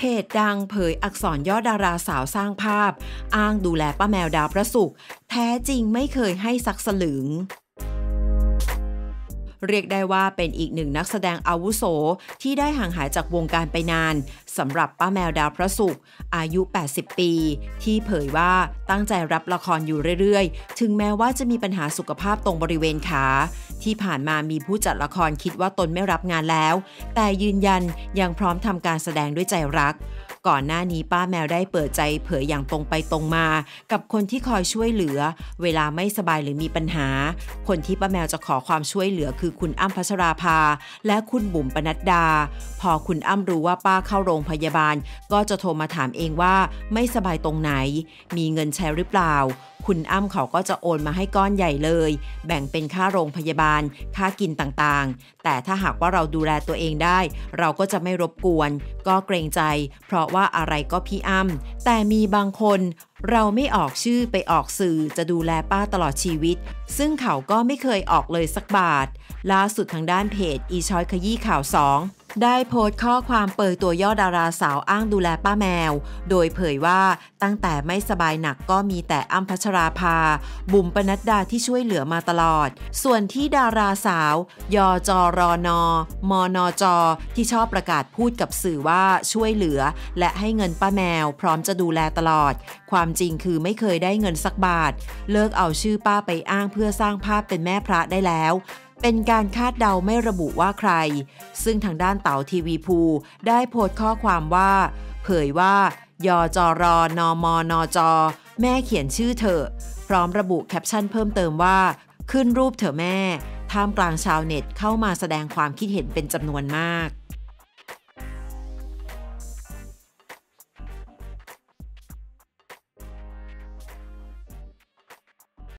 เพจดังเผยอักษรย่อดาราสาวสร้างภาพ อ้างดูแลป้าแมวดาวพระสุข แท้จริงไม่เคยให้สักสลึง เรียกได้ว่าเป็นอีกหนึ่งนักแสดงอาวุโส ที่ได้ห่างหายจากวงการไปนานสำหรับป้าแมวดาวพระสุข อายุ 80 ปี ที่เผยว่าตั้งใจรับละครอยู่เรื่อยๆ ถึงแม้ว่าจะมีปัญหาสุขภาพตรงบริเวณขา ที่ผ่านมามีผู้จัดละครคิดว่าตนไม่รับงานแล้ว แต่ยืนยันยังพร้อมทำการแสดงด้วยใจรัก ก่อนหน้านี้ป้าแมวได้เปิดใจเผยอย่างตรงไปตรงมา กับคนที่คอยช่วยเหลือ เวลาไม่สบายหรือมีปัญหา คนที่ป้าแมวจะขอความช่วยเหลือคือคุณอ้ำพัชราภา และคุณบุ๋มปนัดดา พอคุณอ้ำรู้ว่าป้าเข้าโรงพยาบาล ก็จะโทรมาถามเองว่าไม่สบายตรงไหน มีเงินใช้หรือเปล่า คุณอ้ำเขาก็จะโอนมาให้ก้อนใหญ่เลย แบ่งเป็นค่าโรงพยาบาล ค่ากินต่างๆ แต่ถ้าหากว่าเราดูแลตัวเองได้ เราก็จะไม่รบกวน ก็เกรงใจ เพราะว่าอะไรก็พี่อ้ำแต่มีบางคนเราไม่ออกชื่อไปออกสื่อจะดูแลป้าตลอดชีวิต ซึ่งเขาก็ไม่เคยออกเลยสักบาท ล่าสุดทางด้านเพจอีชอยขยี้ข่าวสอง ได้โพสต์ข้อความเปิดตัวย่อดาราสาวอ้างดูแลป้าแมว โดยเผยว่าตั้งแต่ไม่สบายหนักก็มีแต่อ้ำพัชราภา บุ๋มปนัดดาที่ช่วยเหลือมาตลอด ส่วนที่ดาราสาว ยอจอรอนอมอนอจอ ที่ชอบประกาศพูดกับสื่อว่าช่วยเหลือ และให้เงินป้าแมว พร้อมจะดูแลตลอด ความจริงคือไม่เคยได้เงินสักบาท เลิกเอาชื่อป้าไปอ้างเพื่อสร้างภาพเป็นแม่พระได้แล้ว เป็นการคาดเดาไม่ระบุว่าใคร ซึ่งทางด้านเต๋าทีวีภูได้โพสต์ข้อความว่า เผยว่ายอจอรอนอมอนอจอ แม่เขียนชื่อเธอ พร้อมระบุแคปชั่นเพิ่มเติมว่า ขึ้นรูปเธอแม่ ท่ามกลางชาวเน็ตเข้ามาแสดงความคิดเห็นเป็นจำนวนมาก